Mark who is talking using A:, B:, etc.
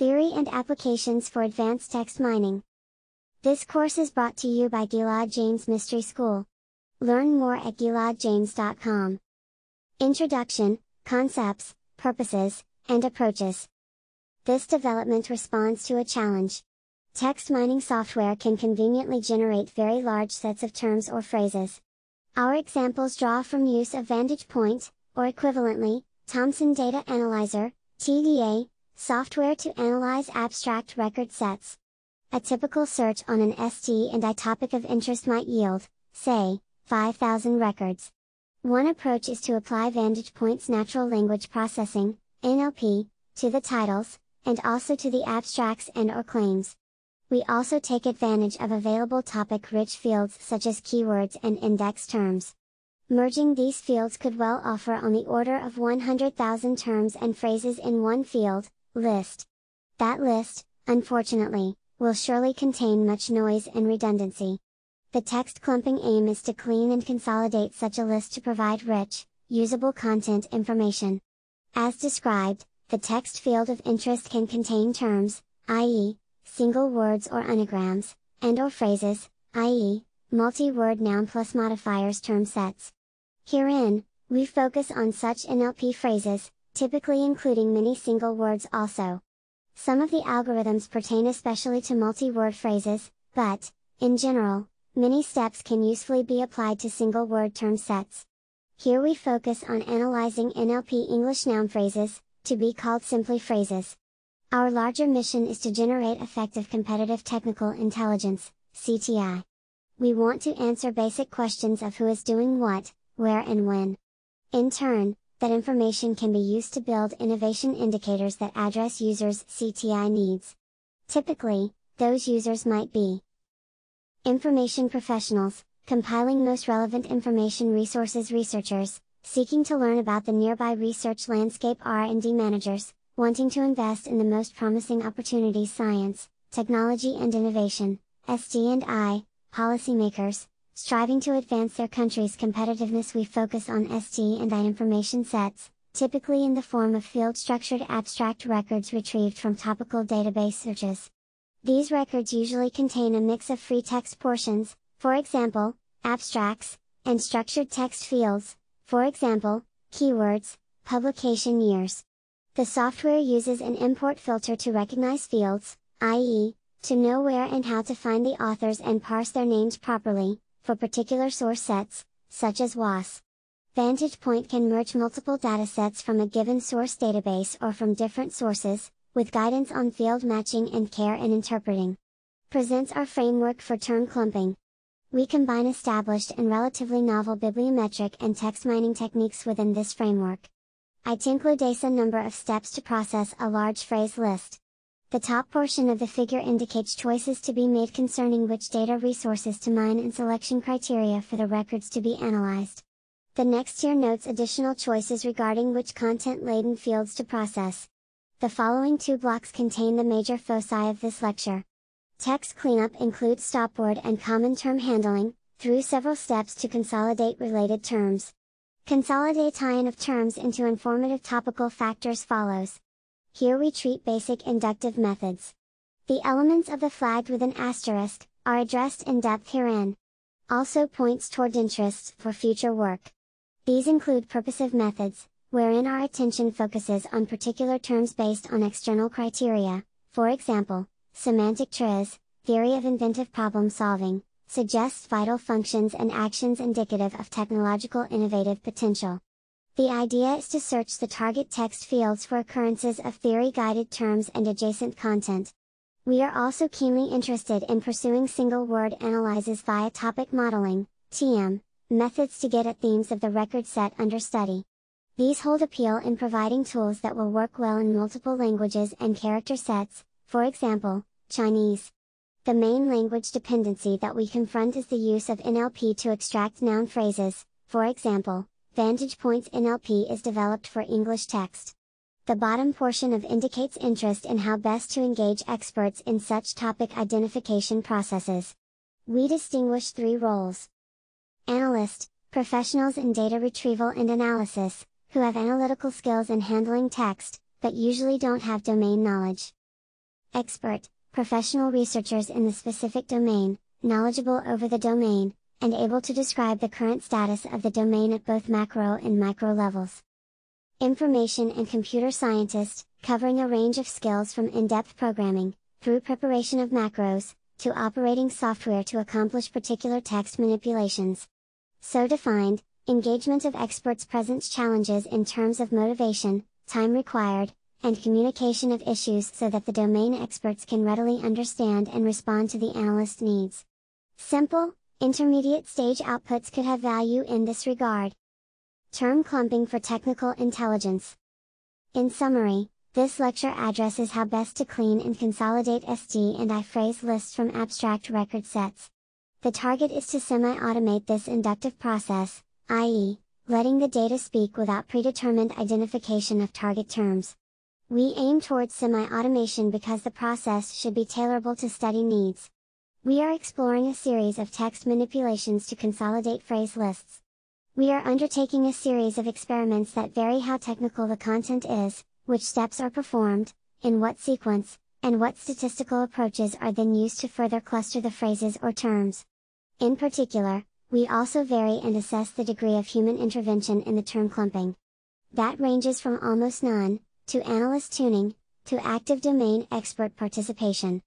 A: Theory and Applications for Advanced Text Mining. This course is brought to you by Gilad James Mystery School. Learn more at giladjames.com. Introduction, Concepts, Purposes, and Approaches. This development responds to a challenge. Text mining software can conveniently generate very large sets of terms or phrases. Our examples draw from use of VantagePoint, or equivalently, Thomson Data Analyzer, TDA, software to analyze abstract record sets. A typical search on an ST and I topic of interest might yield, say, 5,000 records. One approach is to apply VantagePoint's natural language processing, NLP, to the titles, and also to the abstracts and or claims. We also take advantage of available topic-rich fields such as keywords and index terms. Merging these fields could well offer on the order of 100,000 terms and phrases in one field, list. That list, unfortunately, will surely contain much noise and redundancy. The text clumping aim is to clean and consolidate such a list to provide rich, usable content information. As described, the text field of interest can contain terms, i.e., single words or unigrams, and or phrases, i.e., multi-word noun plus modifiers term sets. Herein, we focus on such NLP phrases, typically including many single words also. Some of the algorithms pertain especially to multi-word phrases, but, in general, many steps can usefully be applied to single word term sets. Here we focus on analyzing NLP English noun phrases, to be called simply phrases. Our larger mission is to generate effective competitive technical intelligence, CTI. We want to answer basic questions of who is doing what, where and when. In turn, that information can be used to build innovation indicators that address users' CTI needs. Typically, those users might be information professionals, compiling most relevant information resources researchers, seeking to learn about the nearby research landscape R&D managers, wanting to invest in the most promising opportunities science, technology and innovation, ST&I, policymakers, striving to advance their country's competitiveness we focus on ST&I information sets, typically in the form of field-structured abstract records retrieved from topical database searches. These records usually contain a mix of free text portions, for example, abstracts, and structured text fields, for example, keywords, publication years. The software uses an import filter to recognize fields, i.e., to know where and how to find the authors and parse their names properly, for particular source sets, such as WAS. VantagePoint can merge multiple datasets from a given source database or from different sources, with guidance on field matching and care in interpreting. Presents our framework for term clumping. We combine established and relatively novel bibliometric and text mining techniques within this framework. It includes a number of steps to process a large phrase list. The top portion of the figure indicates choices to be made concerning which data resources to mine and selection criteria for the records to be analyzed. The next tier notes additional choices regarding which content-laden fields to process. The following two blocks contain the major foci of this lecture. Text cleanup includes stopword and common term handling, through several steps to consolidate related terms. Consolidating of terms into informative topical factors follows. Here we treat basic inductive methods. The elements of the flagged with an asterisk, are addressed in depth herein. Also points toward interests for future work. These include purposive methods, wherein our attention focuses on particular terms based on external criteria, for example, semantic trees, theory of inventive problem solving, suggests vital functions and actions indicative of technological innovative potential. The idea is to search the target text fields for occurrences of theory-guided terms and adjacent content. We are also keenly interested in pursuing single word analyses via topic modeling, TM, methods to get at themes of the record set under study. These hold appeal in providing tools that will work well in multiple languages and character sets, for example, Chinese. The main language dependency that we confront is the use of NLP to extract noun phrases, for example, VantagePoint's NLP is developed for English text. The bottom portion of indicates interest in how best to engage experts in such topic identification processes. We distinguish three roles. Analyst, professionals in data retrieval and analysis, who have analytical skills in handling text, but usually don't have domain knowledge. expert, professional researchers in the specific domain, knowledgeable over the domain, and able to describe the current status of the domain at both macro and micro levels. Information and computer scientist, covering a range of skills from in-depth programming, through preparation of macros, to operating software to accomplish particular text manipulations. So defined, engagement of experts presents challenges in terms of motivation, time required, and communication of issues so that the domain experts can readily understand and respond to the analyst needs. Simple, intermediate stage outputs could have value in this regard. Term clumping for technical intelligence. In summary, this lecture addresses how best to clean and consolidate ST and I phrase lists from abstract record sets. The target is to semi-automate this inductive process, i.e., letting the data speak without predetermined identification of target terms. We aim towards semi-automation because the process should be tailorable to study needs. We are exploring a series of text manipulations to consolidate phrase lists. We are undertaking a series of experiments that vary how technical the content is, which steps are performed, in what sequence, and what statistical approaches are then used to further cluster the phrases or terms. In particular, we also vary and assess the degree of human intervention in the term clumping. That ranges from almost none, to analyst tuning, to active domain expert participation.